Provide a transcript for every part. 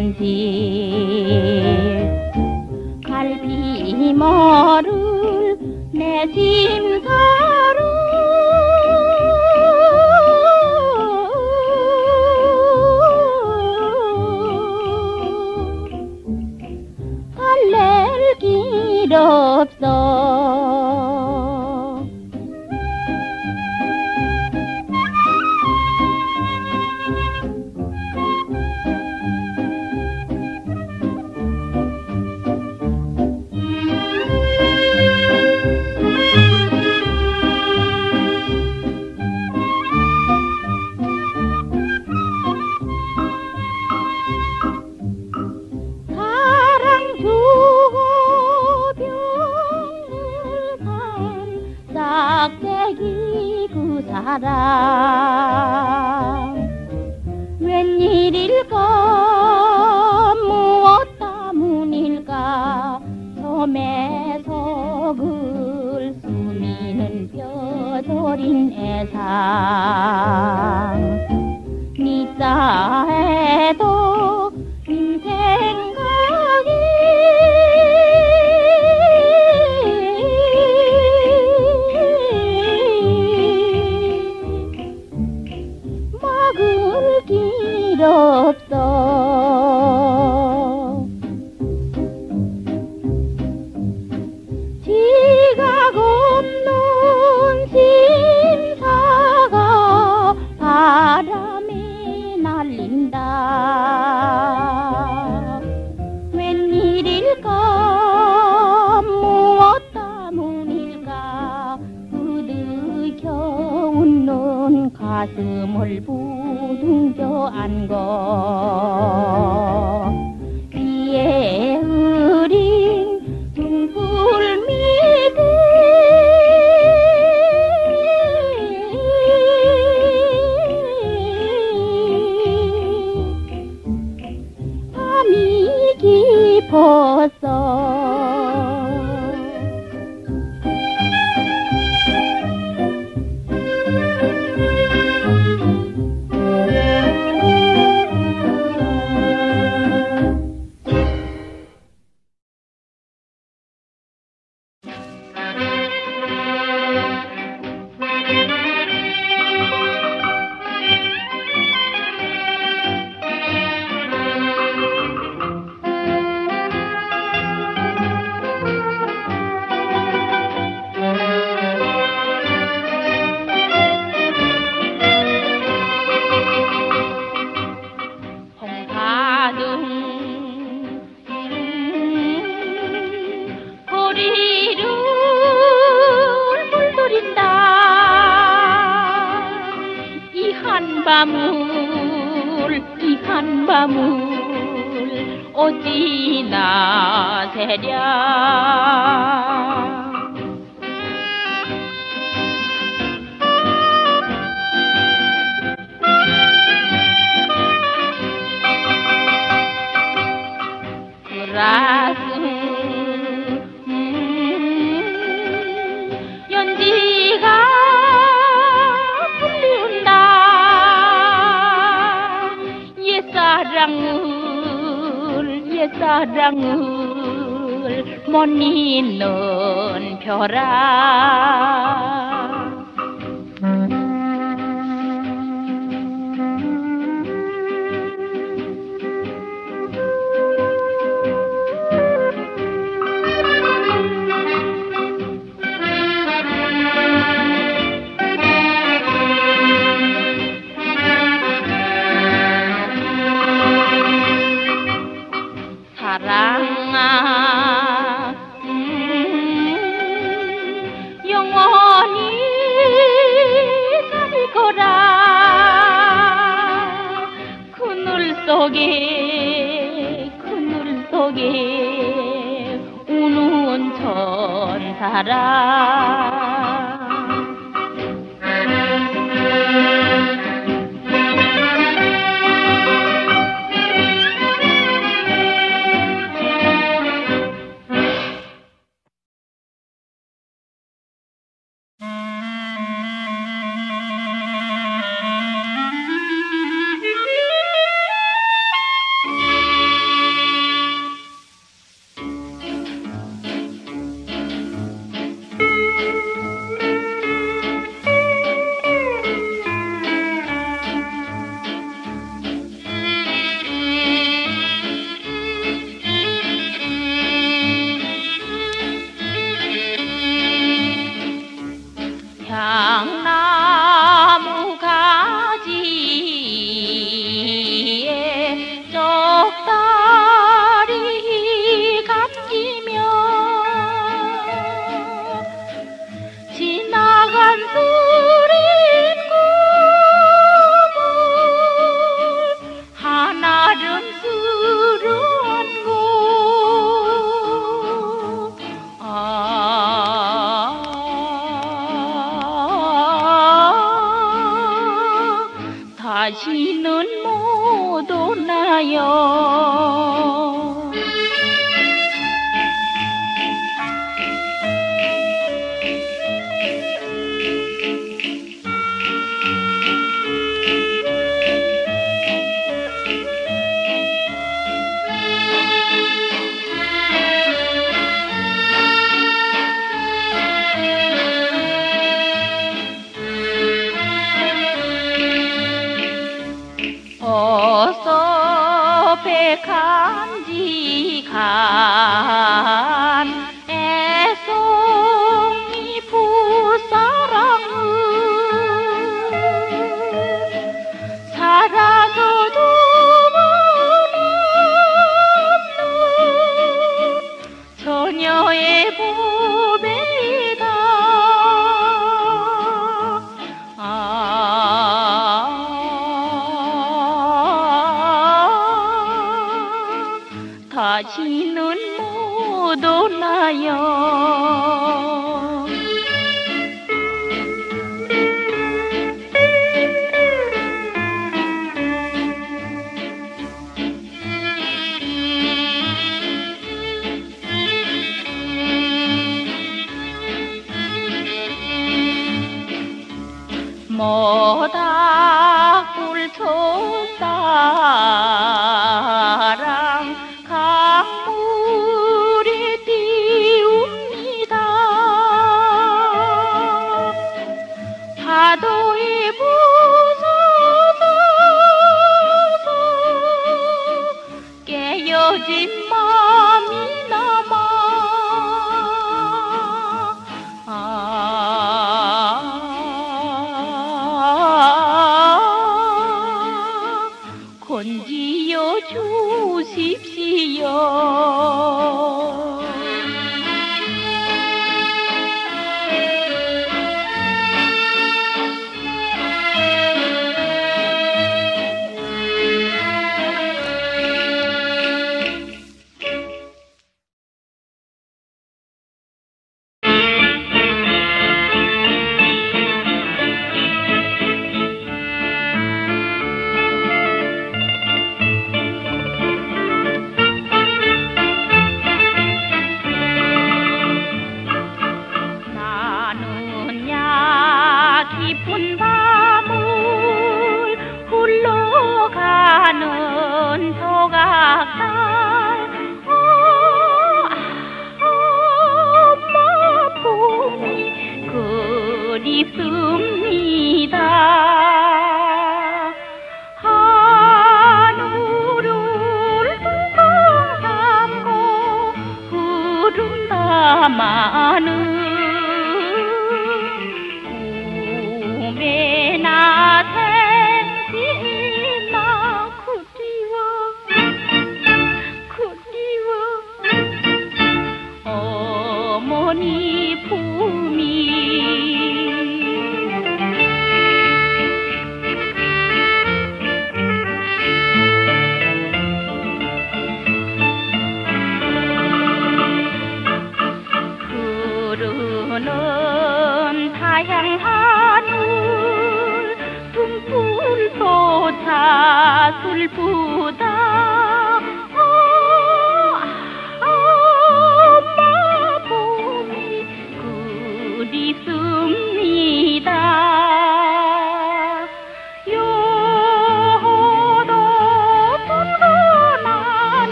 연붉은 탄식 갈비머를 내 심사 보인다. 웬일일까? 무엇 때문일까? 부드겨운 눈 가슴을 부둥켜 안고. 옛사랑 habrá. 모닥불 촛사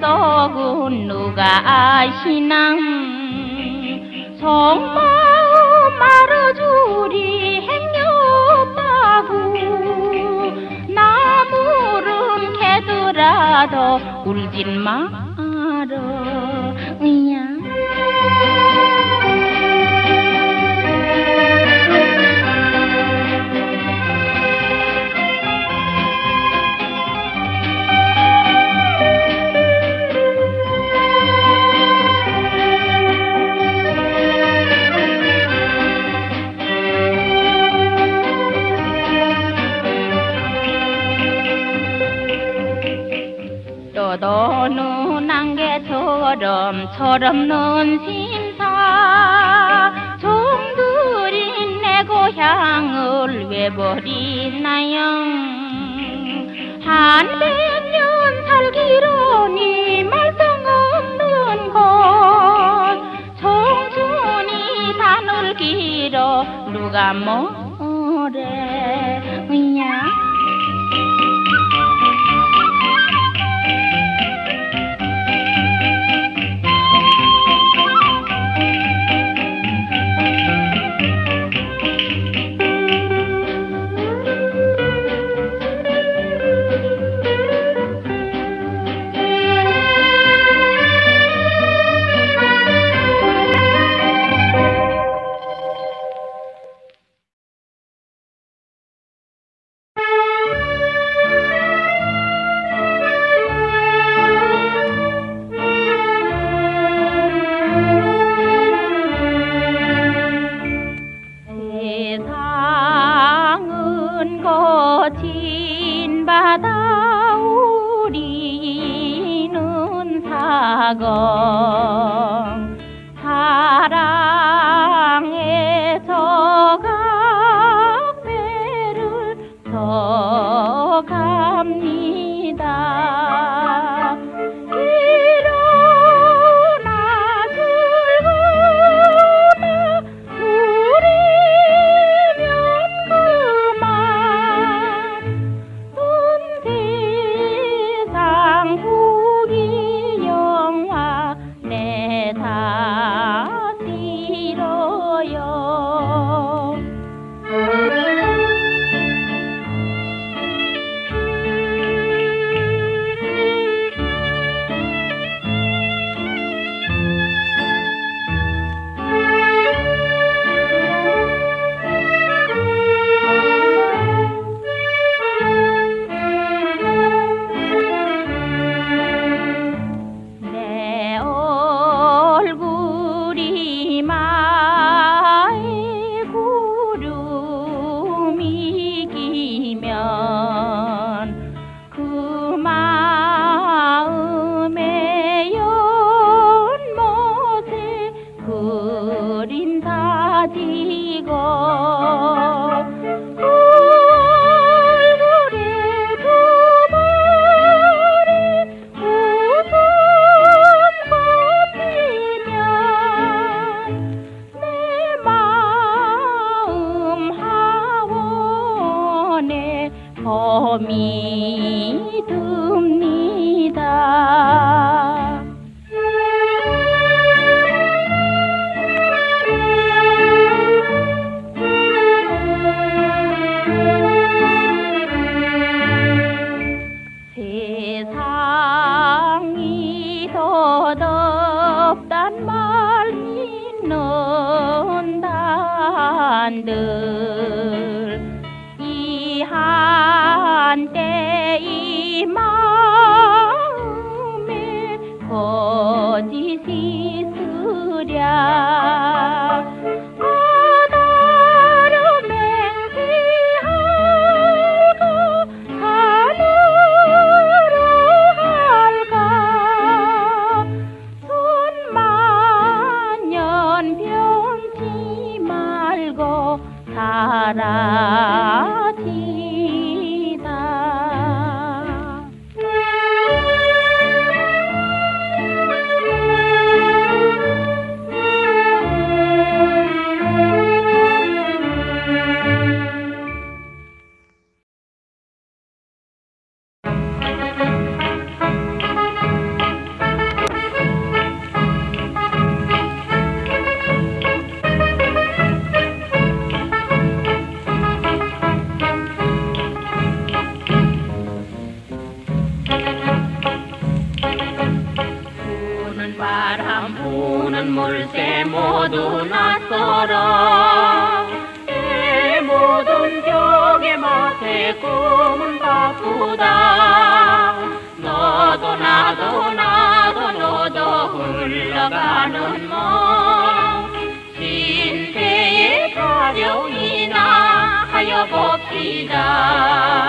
속은 누가 아시나? 속마음 말아주리 행여빠구. 나무름 캐더라도 울진 마. 섬처럼 넌 신사. 종들인 내 고향을 왜 버리나요? 한 백 년 살기로니 네 말썽 없는 곳. 청춘이 다 놀기로 누가 뭐 세상은 거친 바다 우리는 사건 봅시다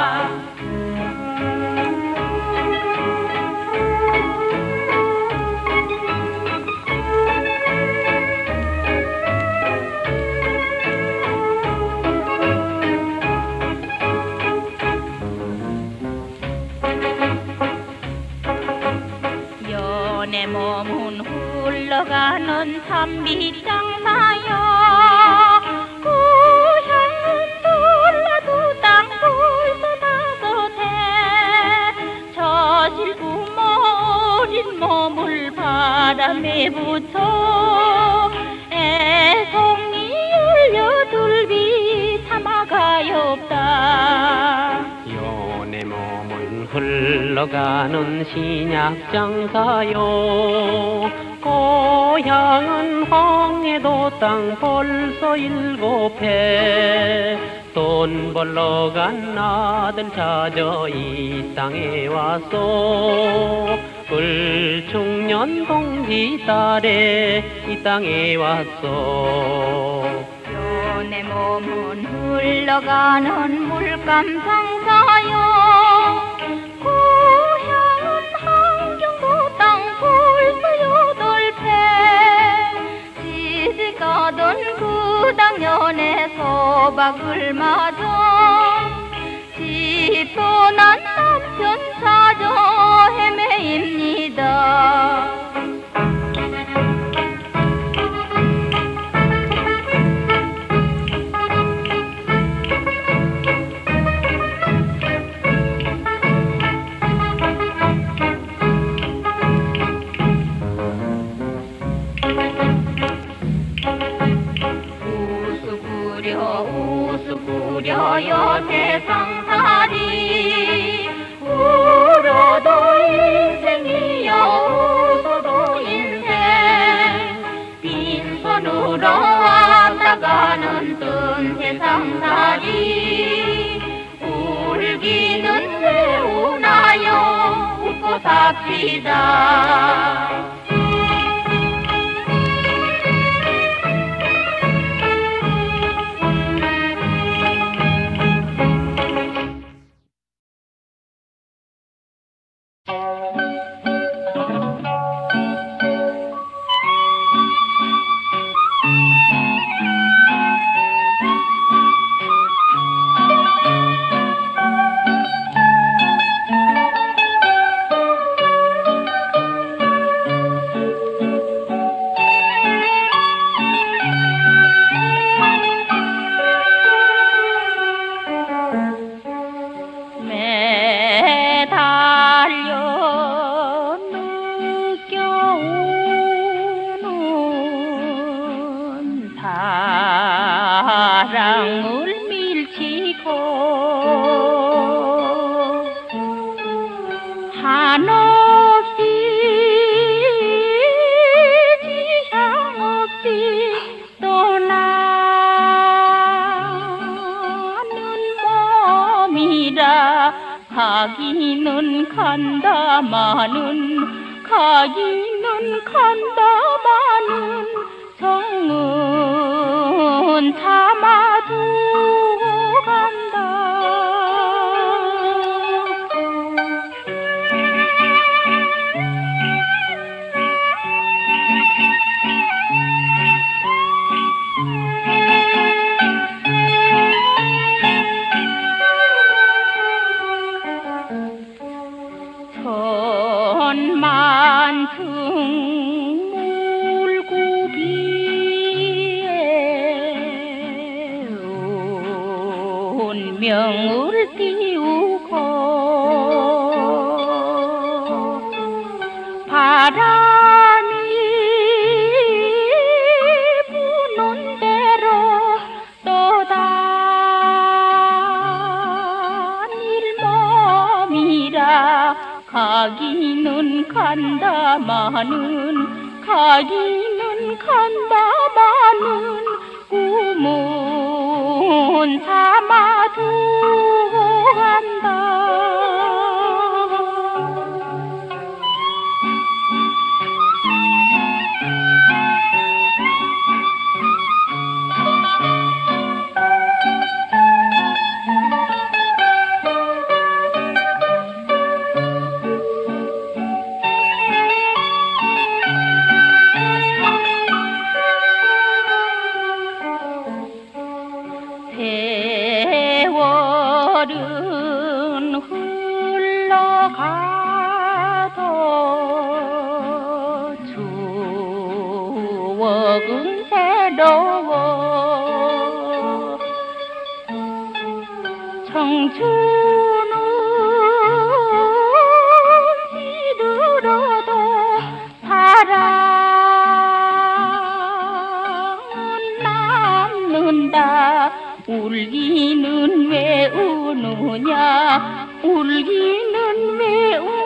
연애 몸은 흘러가는 산비땅 마요 밤에부터 애송이 울려 돌비 삼아가였다. 요내 몸은 흘러가는 신약장사요. 고향은 황해도 땅 벌써 일곱 해돈 벌러 간 아들 찾아 이 땅에 왔소 불중년 동지 딸에 이 땅에 왔소. 내 몸은 흘러가는 물감 상사요. 고향은 한경도 땅 벌써 여덟 배. 시집가던 그 당년에 소박을 맞아 집 떠난 남편 찾아 सीता 우나 울기는 왜 우느냐? 울기는 왜 우느냐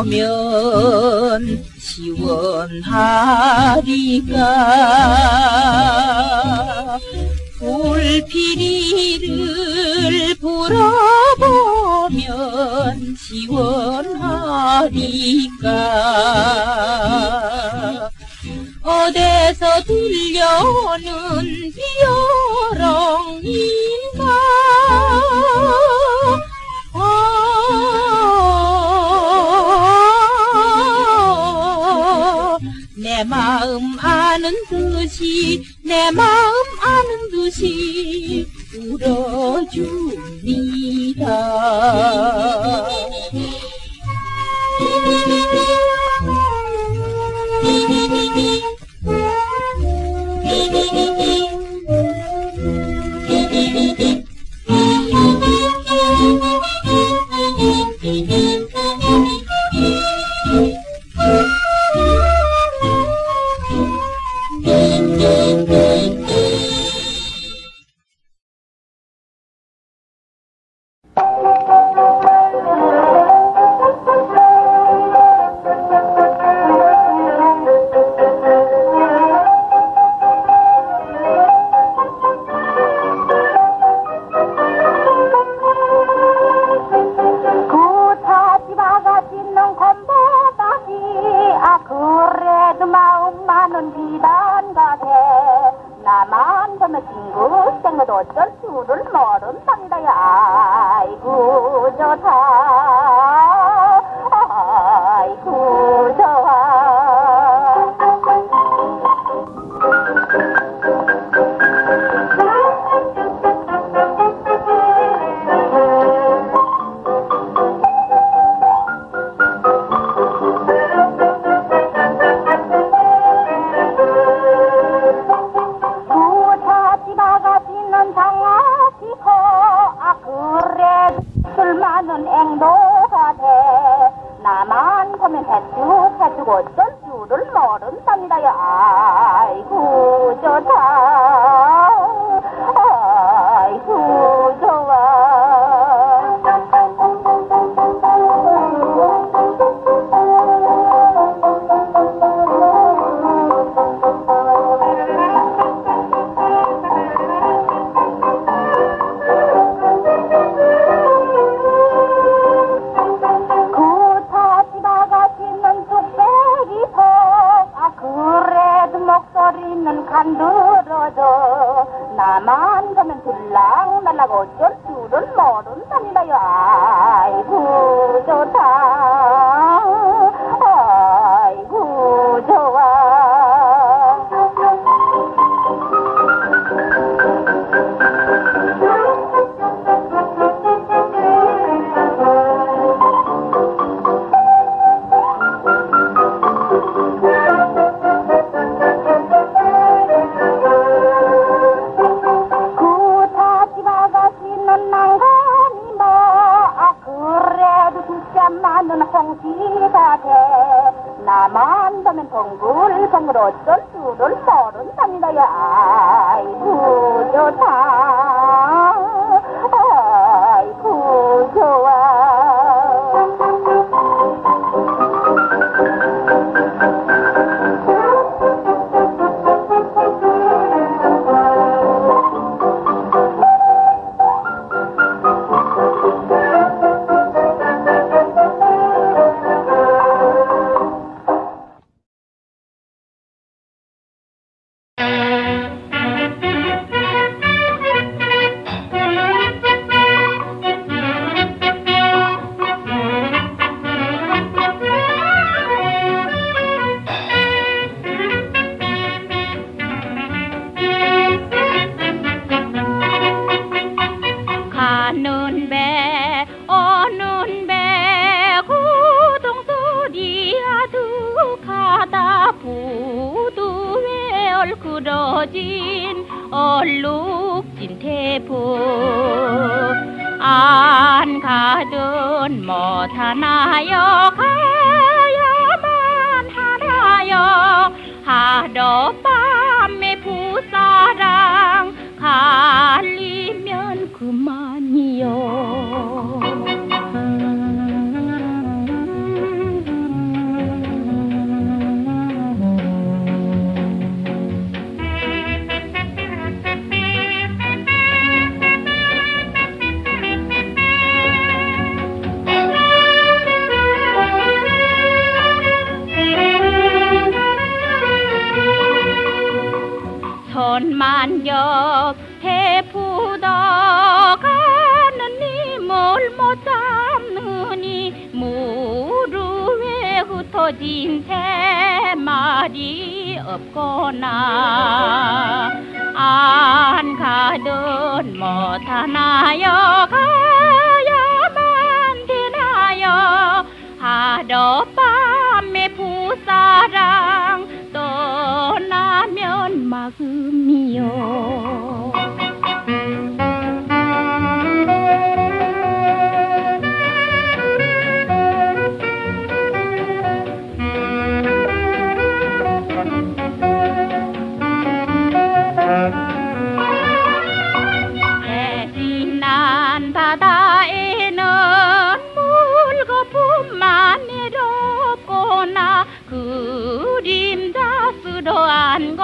보면 시원하리까 불피리를 불어보면 시원하리까 어디서 들려오는 비어렁인가 내 마음 아는 듯이 내 마음 아는 듯이 울어줍니다. 보면 친구 생겨도 어쩔 줄을 모른답니다. 야 아이고 좋다 홍시가 돼 나만 보면 동글동글 어쩔 줄을 모른답니다 야. 아이고 좋다 해푸더 가는 님을 못 잡느니 무릎에 흩어진 새 마리 없거나 안 가든 못하나요? 가야만 되나요 하룻밤에 부사랑 떠나면 마음이요 앉고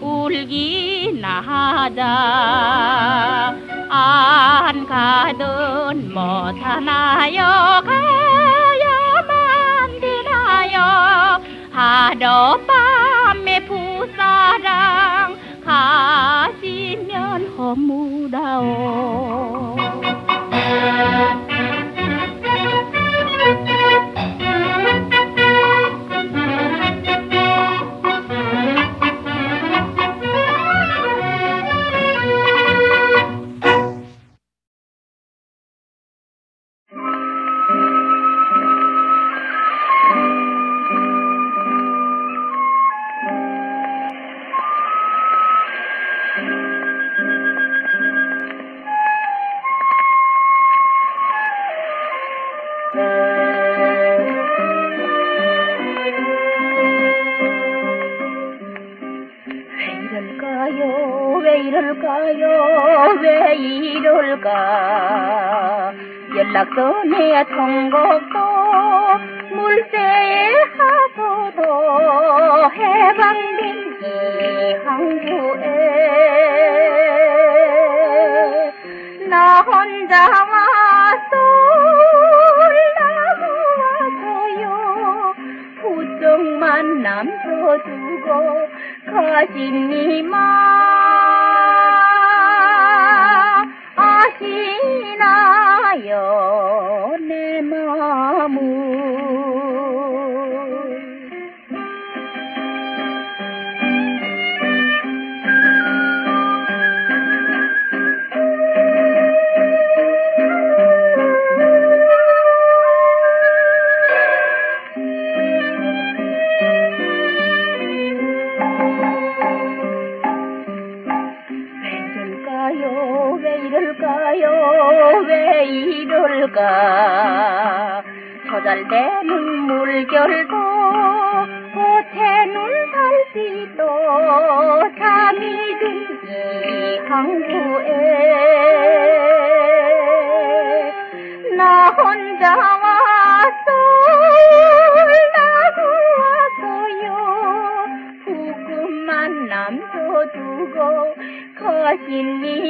울기나 하자. 안 가든 못하나요? 가야만 되나요? 하룻밤에 부사랑 가시면 허무라오 이럴까요? 왜 이럴까? 연락도 내 통곡도 물새에 하소도 해방된 이 항구에 나 혼자 왔소 나고 와서요 부정만 남겨두고 가시니마 아시나요 저잘되는 물결도 보태는 달빛도 잠이 든이 항구에. 나 혼자 왔어 나고 왔어요. 부금만 남겨두고 가시니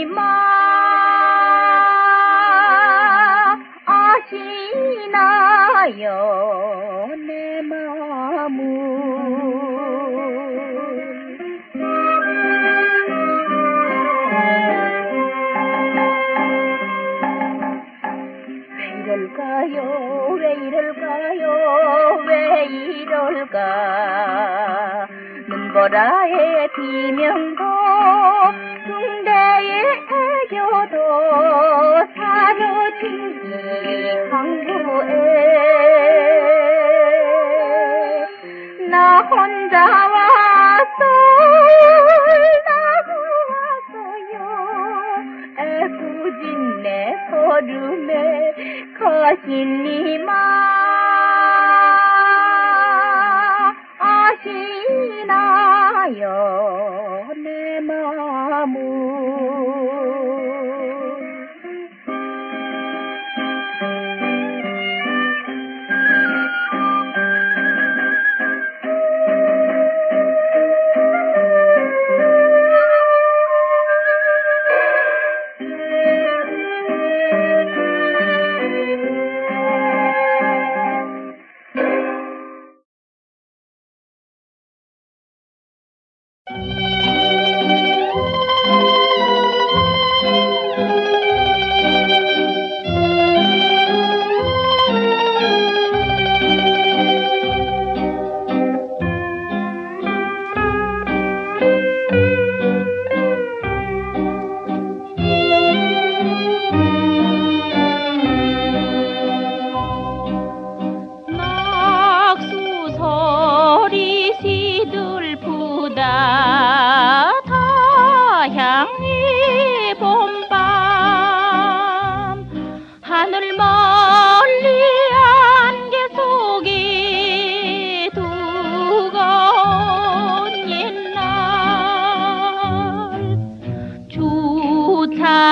나라의 비명도 중대의 애교도 사무치기 항구에. 나 혼자 왔어 나 왔어요. 애부진 내 걸음에 거신이 마.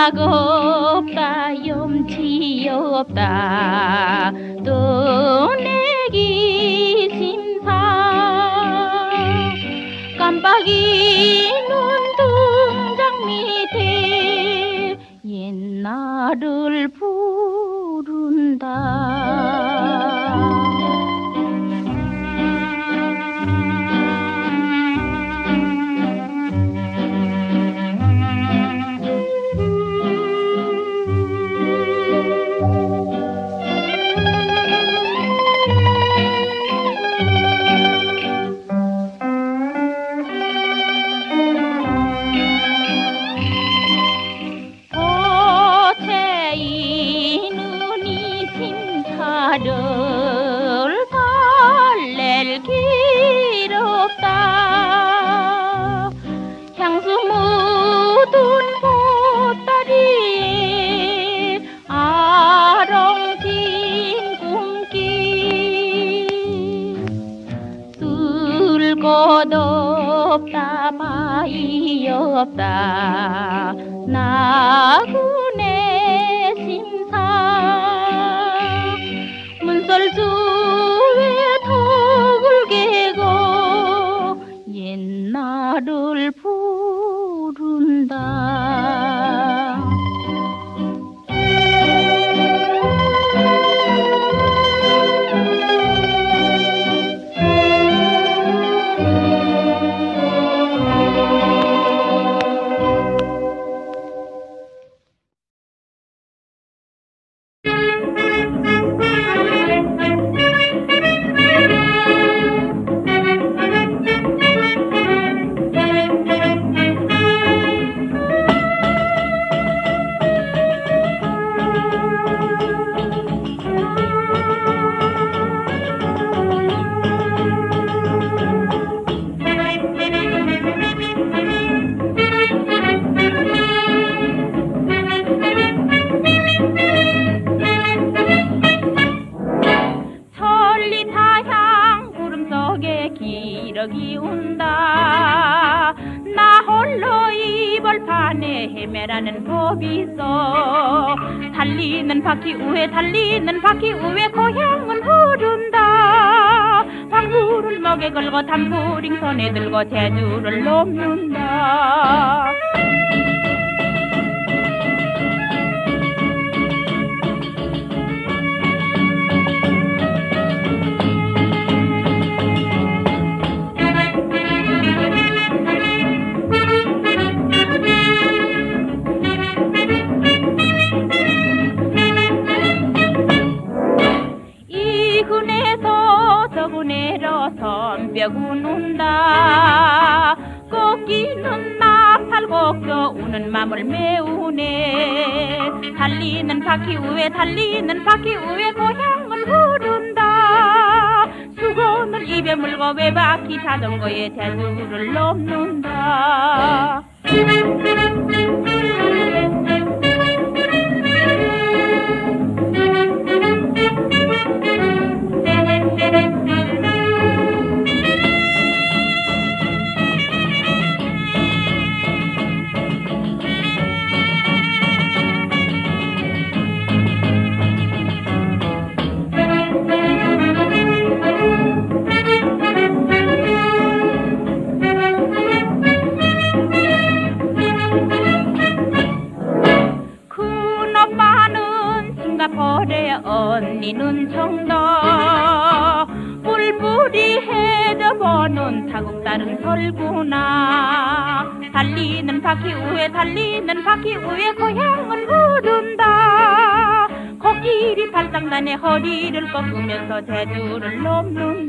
각 없다. 염치 없다. 허리를 꺾으면서 대주를 넘는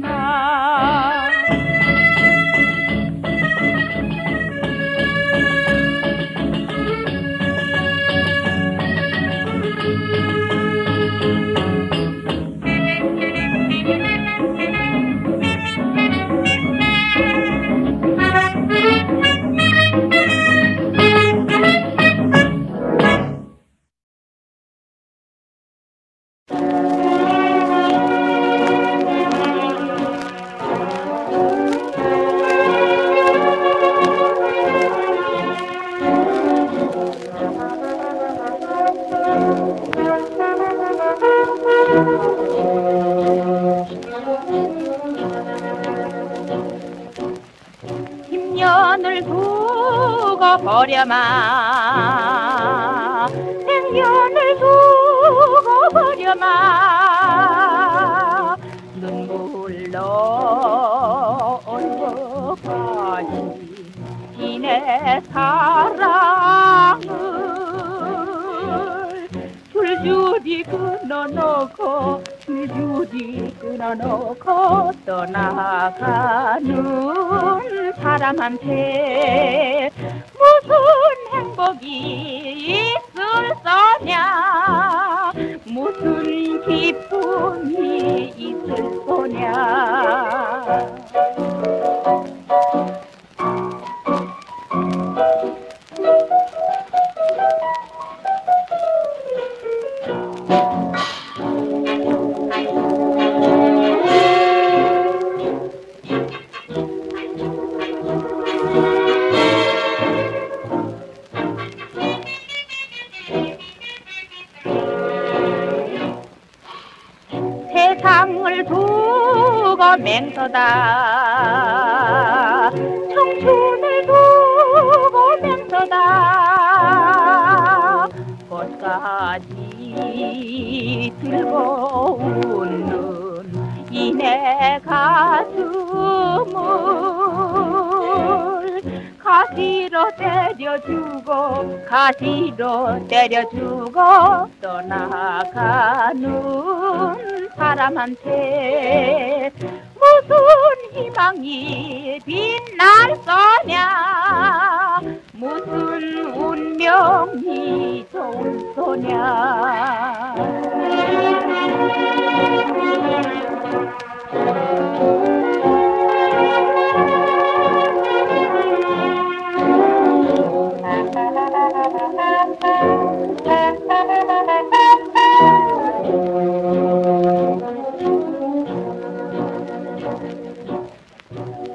줄줄이 끊어놓고 줄줄이 끊어놓고 떠나가는 사람한테 무슨 행복이 있을 거냐? 무슨 기쁨이 있을 거냐 맹서다 청춘을 맹서다. 꽃까지 들고 웃는 이내 가슴을 가시로 때려주고 가시로 때려주고 떠나가는 사람한테 무슨 희망이 빛날 거냐? 무슨 운명이 좋을 거냐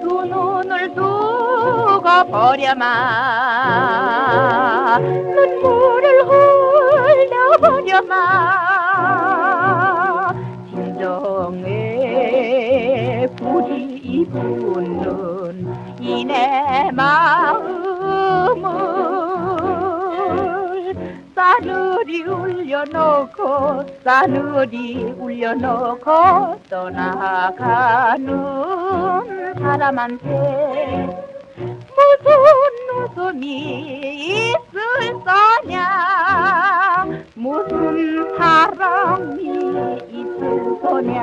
두 눈을 두고 버려마. 눈물을 흘려버려마. 진정에 불이 붙는 이내 마음을 싸늘이 울려놓고 싸늘이 울려놓고 떠나가는 사람한테 무슨 웃음이 있을 거냐? 무슨 사랑이 있을 거냐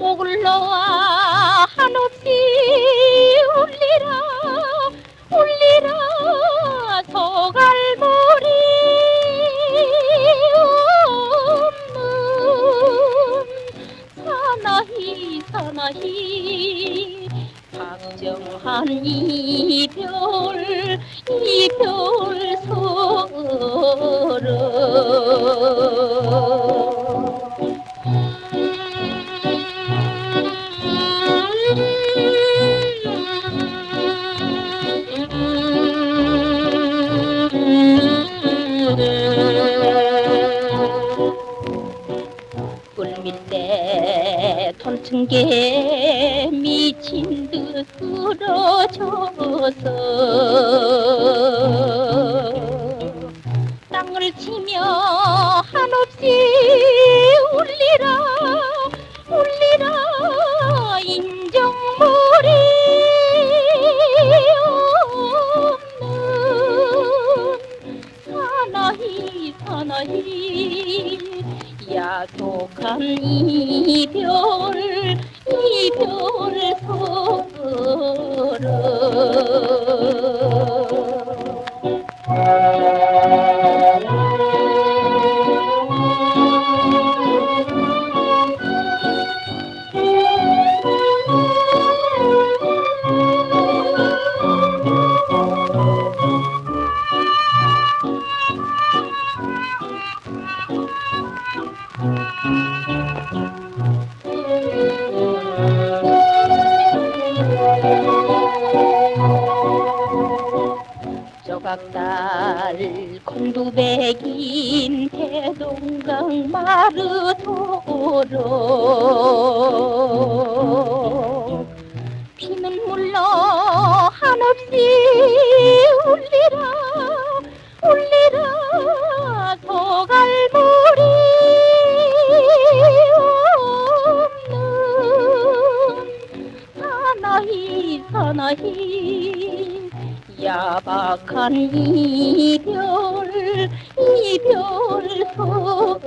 목을 놓아 한없이 울리라 울리라. 소갈머리 없는 사나이 사나이. 박정한 이별 이별 서름 조각달 콩두백인 대동강 마르도록 피는 물러 한없이 울리라 울리라 소갈머리 없는 사나이 사나이 야박한 이별 이별 서름